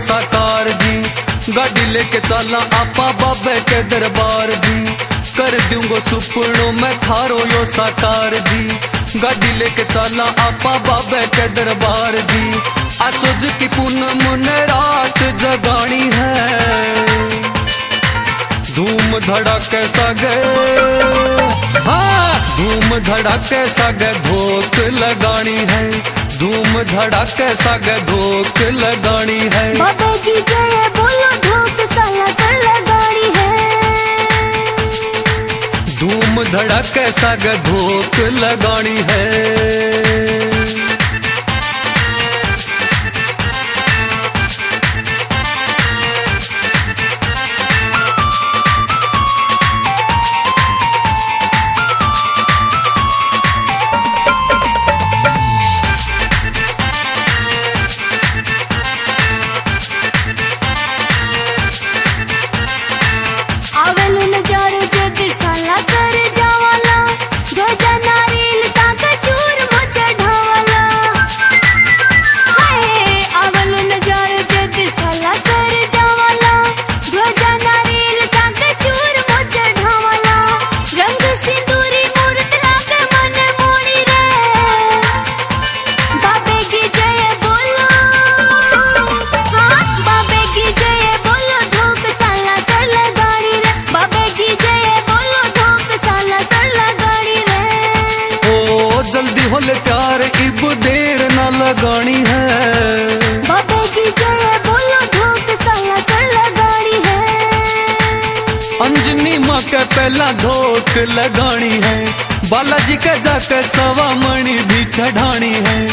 थारो साकार जी। गाड़ी लेके चला आपा बाबे के दरबार जी। कर दूंगो सुपनों में थारो यो साकार जी। गाड़ी लेके चला आपा बाबे के दरबार जी। असुज की पूनम ने रात जगानी है। धूम धड़ाके सगे। हाँ धूम धड़ाके सगे धोक लगानी है। धूम धड़ाके साग ढोक लगानी है। बाबा की जय बोलो ढोक लगानी है। धूम धड़ाके सगे धोक लगानी है। जल्दी होले त्यार इब देर ना लगानी है। बाबे की जय बोलो ढोक साला सर लगानी है। अंजनी माँ के पहला धोक लगानी है। बालाजी के जाके सवा मणि भी चढ़ानी है।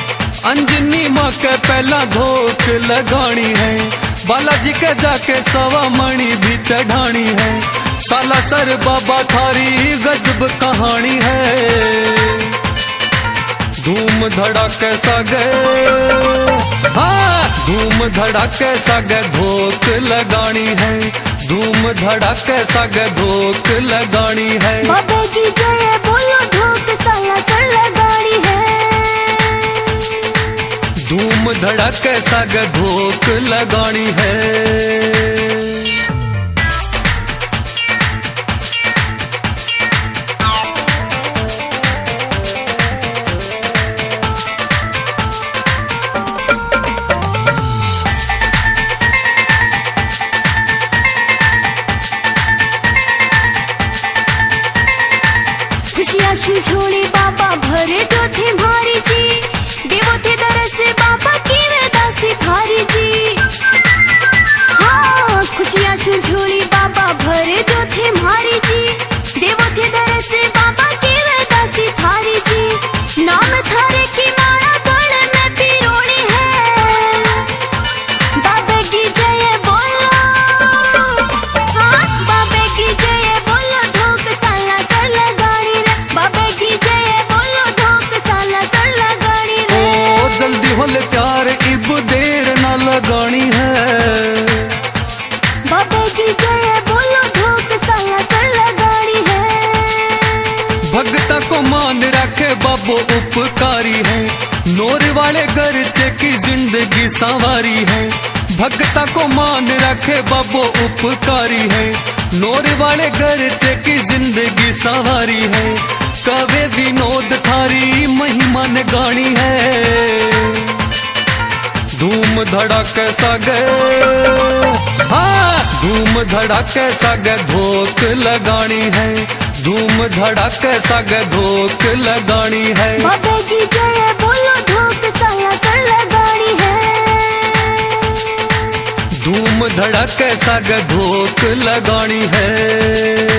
अंजनी माँ के पहला धोक लगानी है। बालाजी के जाके सवा मणि भी चढ़ानी है। साला सर बाबा थारी गजब कहानी है। धूम धड़ाके सगे। हाँ धूम धड़ाके सगे धोक लगानी है। धूम धड़ाके सगे धोक लगानी है। बाबे की जय बोलो ढोक साला लगानी है। धूम धड़ाके सगे धोक लगानी है। झोली बाबा भरे तो थे बाबो उपकारी है। नोर वाले घर की ज़िंदगी संवारी है। भगता को मान रखे बाबो उपकारी है। नोर वाले घर की ज़िंदगी संवारी है। कवे विनोद थारी महिमा ने गानी है। धूम धड़ाके सगे हाँ धूम धड़ाके सगे धोक लगानी है। धूम धड़क सग धोक लगानी है। बाबे की जय बोलो धोक लगानी है। धूम धड़क सग धोक लगानी है।